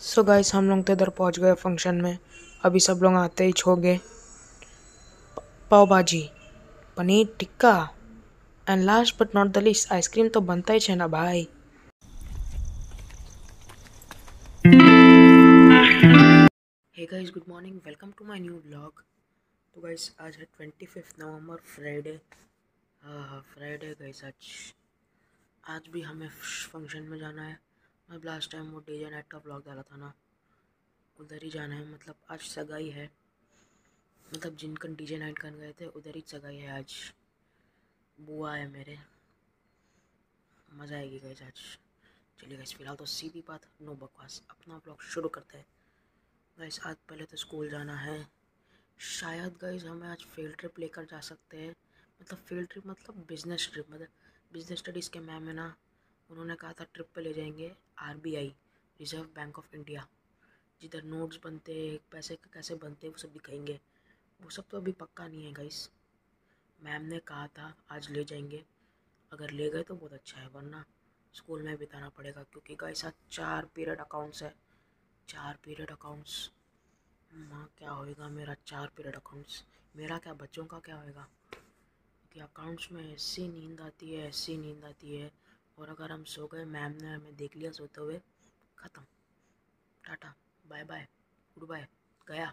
So guys हम लोग तो इधर पहुँच गए फ़ंक्शन में। अभी सब लोग आते ही छो गए pav bhaji, paneer tikka and last but not the list ice cream तो बनता ही है ना भाई। Hey guys good morning welcome to my new blog तो गाइस आज है ट्वेंटी फिफ्थ नवंबर फ्राइडे हाँ हाँ फ्राइडे गाइस आज। आज भी हमें फ़ंक्शन में जाना है। मैं लास्ट टाइम वो डीजे नाइट का ब्लॉग डाला था ना, उधर ही जाना है मतलब आज सगाई है। मतलब जिनका डीजे नाइट कर गए थे, उधर ही सगाई है आज। बुआ है मेरे। मज़ा आएगी गाइस आज। चलिए गाइस फ़िलहाल तो सीधी बात, नो बकवास। अपना ब्लॉग शुरू करते हैं। गाइस आज पहले तो स्कूल जाना है। शायद गाइस हमें आज फ़ील्ड ट्रिप लेकर जा सकते हैं। मतलब फ़ील्ड ट्रिप मतलब बिज़नेस ट्रिप मतलब बिज़नेस स्टडीज़ के मैम है ना। उन्होंने कहा था, ट्रिप पे ले जाएँगे RBI, reserve bank of India. जिधर नोट्स बनते हैं पैसे कैसे बनते, वो सब दिखाएँगे वो सब तो अभी पक्का नहीं है गाइस मैम ने कहा था, आज ले जाएँगे। अगर ले गए तो बहुत अच्छा है, वरना स्कूल में बिताना पड़ेगा, क्योंकि गाइस आज चार पीरियड अकाउंट्स है। चार पीरियड अकाउंट्स माँ, क्या होएगा मेरा चार पीरियड अकाउंट्स मेरा क्या, बच्चों का क्या होएगा? क्योंकि अकाउंट्स में ऐसी नींद आती है, ऐसी नींद आती है। और अगर हम सो गए मैम ने हमें देख लिया सोते हुए ख़त्म। Tata bye bye goodbye गया।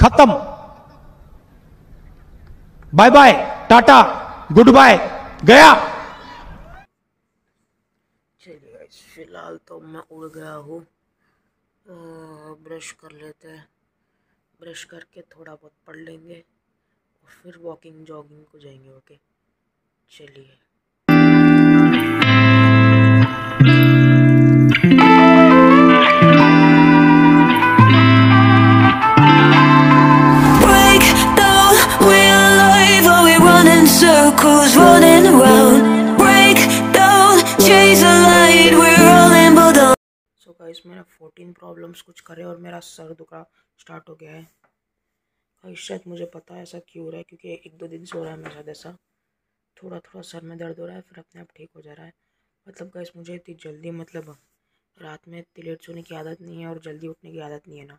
खत्म। Bye bye tata goodbye गया। चलिए फ़िलहाल तो मैं उड़ गया हूँ। ब्रश कर लेते हैं। ब्रश करके थोड़ा बहुत पढ़ लेंगे और फिर वॉकिंग जॉगिंग को जाएँगे ओके चलिए। Circles, running around? Break down, chase light, we're so guys मेरा फोर्टीन प्रॉब्लम्स कुछ करे और मेरा सर दुखा स्टार्ट हो गया है। गाइस शायद मुझे पता है ऐसा क्यों हो रहा है क्योंकि एक दो दिन से हो रहा है मेरे साथ ऐसा। थोड़ा थोड़ा सर में दर्द हो रहा है फिर अपने आप ठीक हो जा रहा है। मतलब गाइस मुझे इतनी जल्दी मतलब रात में इतनी लेट सोने की आदत नहीं है और जल्दी उठने की आदत नहीं है ना।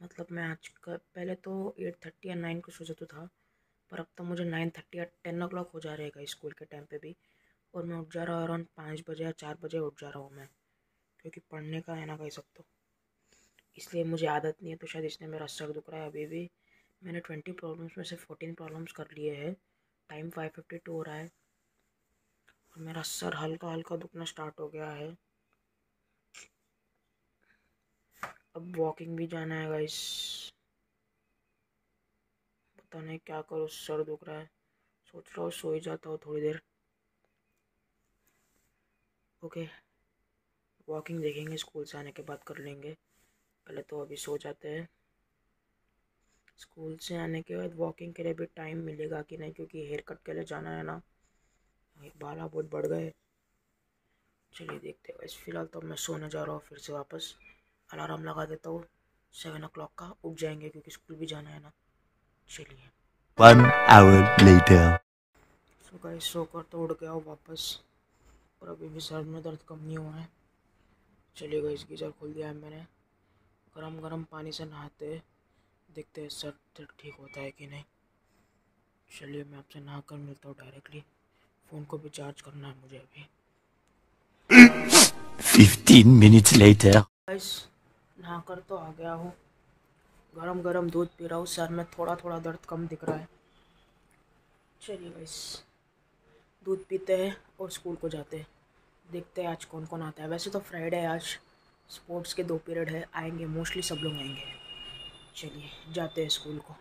मतलब मैं आज का पहले तो एट थर्टी या नाइन को सो जाता था। पर अब तो मुझे नाइन थर्टी या टेन ओ क्लॉक हो जा रहेगा स्कूल के टाइम पे भी। और मैं उठ जा रहा हूँ अराउंड पाँच बजे या चार बजे उठ जा रहा हूँ मैं, क्योंकि पढ़ने का है ना कह सब तो। इसलिए मुझे आदत नहीं है तो शायद इसने मेरा सर दुख रहा है अभी भी। मैंने ट्वेंटी प्रॉब्लम्स में से फोर्टीन प्रॉब्लम्स कर लिए हैं। टाइम फाइव फिफ्टी टू हो रहा है। और मेरा सर हल्का हल्का दुखना स्टार्ट हो गया है। अब वॉकिंग भी जाना है गाइस पता नहीं क्या करो, सर दुख रहा है। सोच रहा हूँ सो ही जाता हूँ थोड़ी देर। ओके वॉकिंग देखेंगे स्कूल से आने के बाद कर लेंगे। पहले तो अभी सो जाते हैं। स्कूल से आने के बाद वॉकिंग के लिए भी टाइम मिलेगा कि नहीं, क्योंकि हेयर कट के लिए जाना है ना। बाला बहुत बढ़ गए। चलिए देखते हैं। बस फ़िलहाल तो मैं सोने जा रहा हूँ फिर से वापस। अलार्म लगा देता हूँ। सेवन ओ का उठ जाएँगे, क्योंकि स्कूल भी जाना है ना। चलिए। One hour later. So guys सोकर तो उड़ गया हूँ वापस। और अभी भी सर में दर्द कम नहीं हुआ है। चलिए गाइस गीजर खोल दिया है मैंने। गरम गरम पानी से नहाते देखते हैं सर दर्द ठीक होता है कि नहीं। चलिए मैं आपसे नहा कर मिलता हूँ डायरेक्टली फ़ोन को भी चार्ज करना है मुझे अभी। Fifteen minutes later. गाइस नहा कर तो आ गया हूँ। गरम गरम दूध पी रहा हूँ, सर में थोड़ा थोड़ा दर्द कम दिख रहा है। चलिए गाइस दूध पीते हैं और स्कूल को जाते हैं। देखते हैं आज कौन कौन आता है। वैसे तो फ्राइडे है आज स्पोर्ट्स के दो पीरियड है, आएँगे मोस्टली सब लोग आएँगे। चलिए, जाते हैं स्कूल को.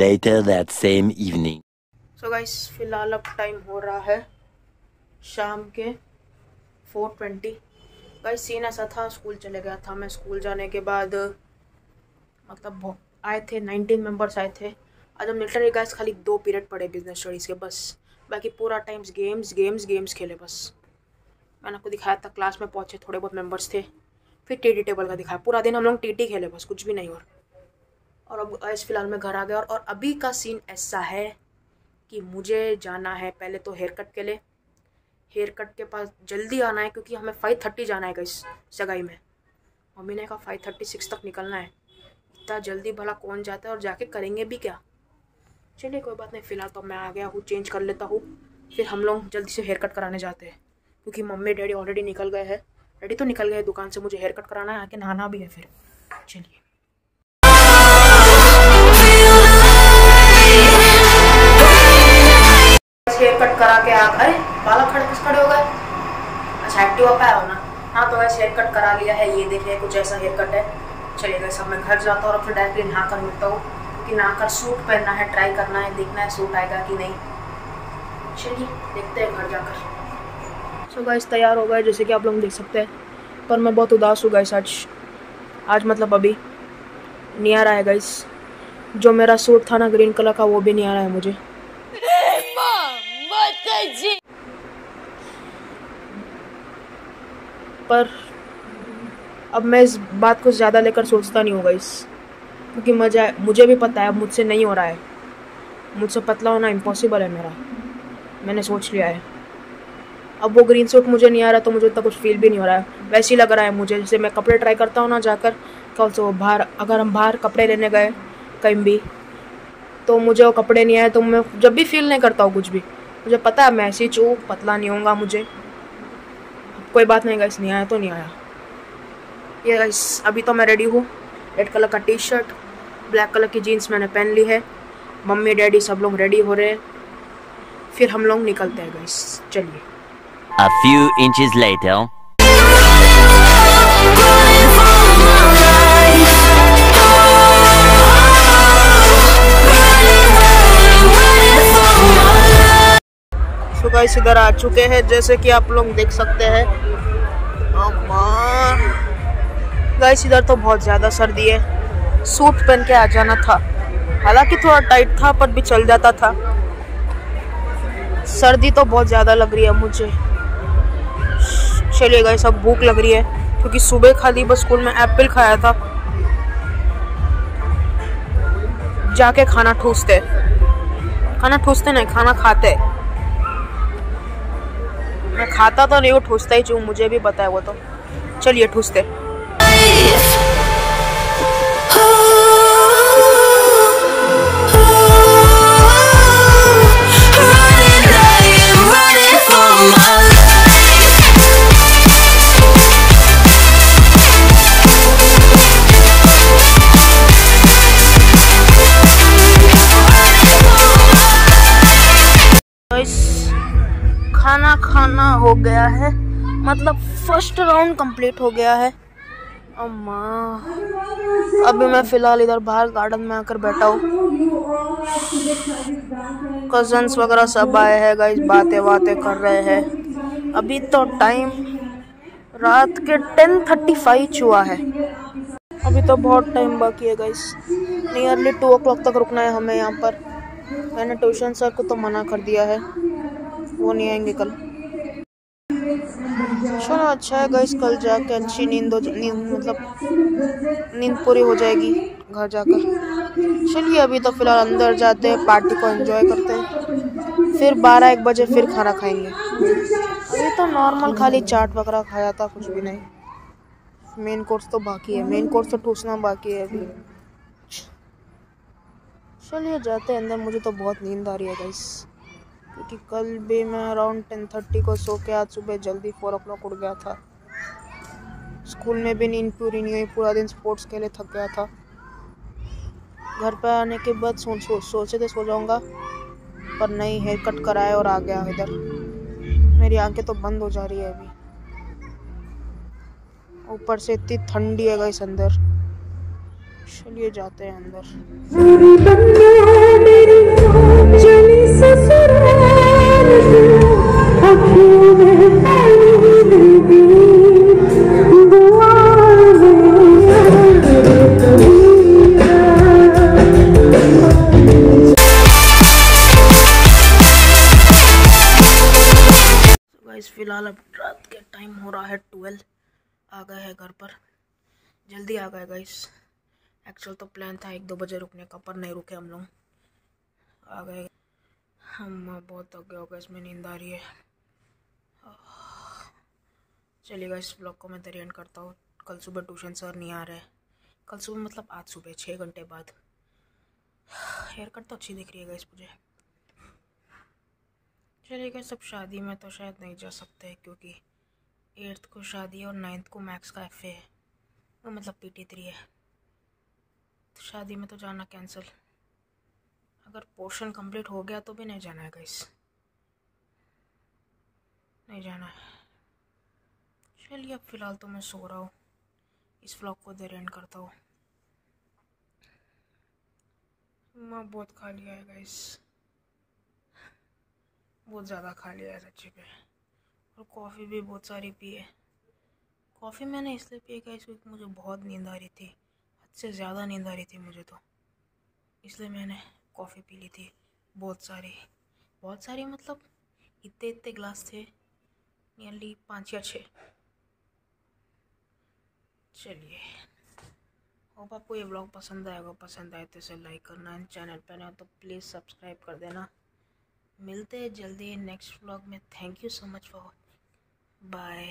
Later that same evening. So so guys फ़िलहाल अब टाइम हो रहा है शाम के फोर ट्वेंटी गाइस सीन ऐसा था स्कूल चले गया था। मैं स्कूल जाने के बाद मतलब आए थे नाइनटीन मेंबर्स आए थे। आज हम लिटरली गाइस खाली दो पीरियड पढ़े बिज़नेस स्टडीज़ के, बस। बाकी पूरा टाइम्स गेम्स गेम्स गेम्स खेले, बस। मैंने आपको दिखाया था क्लास में पहुँचे, थोड़े बहुत मेंबर्स थे। फिर टी टी टेबल का दिखाया। पूरा दिन हम लोग टी खेले, बस, कुछ भी नहीं और। और अब गाइस फ़िलहाल मैं घर आ गया और अभी का सीन ऐसा है कि मुझे जाना है पहले तो हेयर कट के लिए। हेयर कट के पास जल्दी आना है क्योंकि हमें फाइव थर्टी जाना है गाइस सगाई में। मम्मी ने कहा फाइव थर्टी सिक्स तक निकलना है। इतना जल्दी भला कौन जाता है और जाके करेंगे भी क्या? चलिए कोई बात नहीं, फ़िलहाल तो मैं आ गया हूँ चेंज कर लेता हूँ। फिर हम लोग जल्दी से हेयर कट कराने जाते हैं। क्योंकि मम्मी, डैडी ऑलरेडी निकल गए हैं। डैडी तो निकल गए दुकान से, मुझे हेयर कट कराना है, आके नहाना भी है फिर। चलिए। हेयर कट करा के आ अरे बाल खड़े खड़े हो गए? अच्छा एक्टिवा पे हो ना? हाँ तो वैसे हेयर कट करा लिया है, ये देखिए कुछ ऐसा हेयर कट है। चलिए गए सब मैं घर जाता हूँ और फिर डायरेक्टली नहा कर मिलता हूँ क्योंकि नहा कर सूट पहनना है ट्राई करना है, देखना है सूट आएगा कि नहीं। चलिए, देखते हैं घर जाकर। सो गाइस तैयार हो गए, जैसे कि आप लोग देख सकते हैं। पर मैं बहुत उदास हूँ गाइस आज। आज मतलब अभी। नहीं आ रहा है गाइस जो मेरा सूट था ना ग्रीन कलर का, वो भी नहीं आ रहा है मुझे। पर अब मैं इस बात को ज़्यादा लेकर सोचता नहीं होगा इस, क्योंकि मज़ा, मुझे भी पता है, अब मुझसे नहीं हो रहा है। मुझसे पतला होना इम्पॉसिबल है मेरा। मैंने सोच लिया है। अब वो ग्रीन सूट मुझे नहीं आ रहा तो मुझे उतना कुछ फील भी नहीं हो रहा है। वैसे ही लग रहा है मुझे, जैसे मैं कपड़े ट्राई करता हूँ ना जाकर कल से वो बाहर, अगर हम बाहर कपड़े लेने गए, कहीं भी तो मुझे वो कपड़े नहीं आए तो मैं जब भी फील नहीं करता हूँ कुछ भी। मुझे पता है, मैं ऐसी चू पतला नहीं होगा मुझे। कोई बात नहीं गाइस नहीं आया तो नहीं आया। ये गाइस अभी तो मैं रेडी हूँ। रेड कलर का टी शर्ट ब्लैक कलर की जीन्स मैंने पहन ली है। मम्मी, डैडी सब लोग रेडी हो रहे हैं। फिर हम लोग निकलते हैं गाइस चलिए। A few inches later. So guys इधर आ चुके हैं, जैसे कि आप लोग देख सकते हैं। गाइस इधर तो बहुत ज़्यादा सर्दी है। सूट पहन के आ जाना था। हालाँकि थोड़ा टाइट था, पर भी चल जाता था। सर्दी तो बहुत ज़्यादा लग रही है मुझे। चलिए गाइस अब भूख लग रही है, क्योंकि सुबह खाली बस स्कूल में एप्पल खाया था। जाके खाना ठूसते। खाना ठूसते नहीं, खाना खाते। खाता तो नहीं वो ठूसता ही चूँ मुझे भी है वो तो। चलिए ठूसते। हो गया है। मतलब फ़र्स्ट राउंड कंप्लीट हो गया है। अम्मा, अभी मैं फ़िलहाल इधर बाहर गार्डन में आकर बैठा हूँ। कजन्स वगैरह सब आए हैं गाइस बातें बातें कर रहे हैं। अभी तो टाइम रात के टेन थर्टी फाइव हुआ है। अभी तो बहुत टाइम बाकी है guys nearly two o'clock तक रुकना है हमें यहाँ पर। मैंने ट्यूशन सर को तो मना कर दिया है। वो नहीं आएँगे कल। चलो अच्छा है गाइस कल जाके अच्छी नींद हो नींद मतलब नींद पूरी हो जाएगी घर जाकर। चलिए, अभी तो फ़िलहाल अंदर जाते हैं पार्टी को एंजॉय करते हैं। फिर बारह एक बजे फिर खाना खाएँगे। अभी तो नॉर्मल खाली चाट वगैरह खाया था, कुछ भी नहीं। मेन कोर्स तो बाकी है मेन कोर्स तो ठूसना बाकी है अभी। चलिए, जाते हैं अंदर, मुझे तो बहुत नींद आ रही है गाइस क्योंकि कल भी मैं अराउंड टेन थर्टी को सो के आज सुबह जल्दी फोर ओ क्लॉक उठ गया था। स्कूल में भी नींद पूरी नहीं हुई पूरा दिन स्पोर्ट्स के लिए थक गया था। घर पर आने के बाद सो, सो, सोचे थे सो जाऊँगा पर नहीं हेयर कट कराया और आ गया इधर। मेरी आँखें तो बंद हो जा रही है अभी। ऊपर से इतनी ठंडी है गाइस अंदर। चलिए जाते हैं अंदर। हो ट्वेल्व। आ गए हैं घर पर। जल्दी आ गए गाइस एक्चुअल तो प्लान था एक दो बजे रुकने का, पर नहीं रुके हम लोग। आ गए। हम बहुत थक गए हो गए इसमें नींद आ रही है। चलिएगा इस ब्लॉग को मैं दरियन करता हूँ। कल सुबह ट्यूशन सर नहीं आ रहे। कल सुबह मतलब आज सुबह छः घंटे बाद। हेयर कट तो अच्छी दिख रही है गाइस मुझे। चलिए चलिएगा सब शादी में तो शायद नहीं जा सकते, क्योंकि एट्थ को शादी और नाइन्थ को मैक्स का एफ़ है। वो मतलब पी टी थ्री है। तो शादी में तो जाना कैंसिल। अगर पोर्शन कंप्लीट हो गया तो भी नहीं जाना है गाइस नहीं जाना है। चलिए अब फ़िलहाल तो मैं सो रहा हूँ। इस व्लॉग को देर एंड करता हूँ। मैं बहुत खा लिया है गाइस बहुत ज़्यादा खा लिया है सच्ची पे और कॉफ़ी भी बहुत सारी पी है कॉफ़ी मैंने इसलिए पी गाइस क्योंकि मुझे बहुत नींद आ रही थी। हद से ज़्यादा नींद आ रही थी मुझे तो। इसलिए मैंने कॉफ़ी पी ली थी। बहुत सारी बहुत सारी मतलब इतने इतने ग्लास थे। नियरली पाँच या छः चलिए। होप आपको ये ब्लॉग पसंद आएगा पसंद आए तो इसे लाइक करना है चैनल पर ना तो प्लीज़ सब्सक्राइब कर देना। मिलते हैं जल्दी नेक्स्ट ब्लॉग में। Thank you so much for bye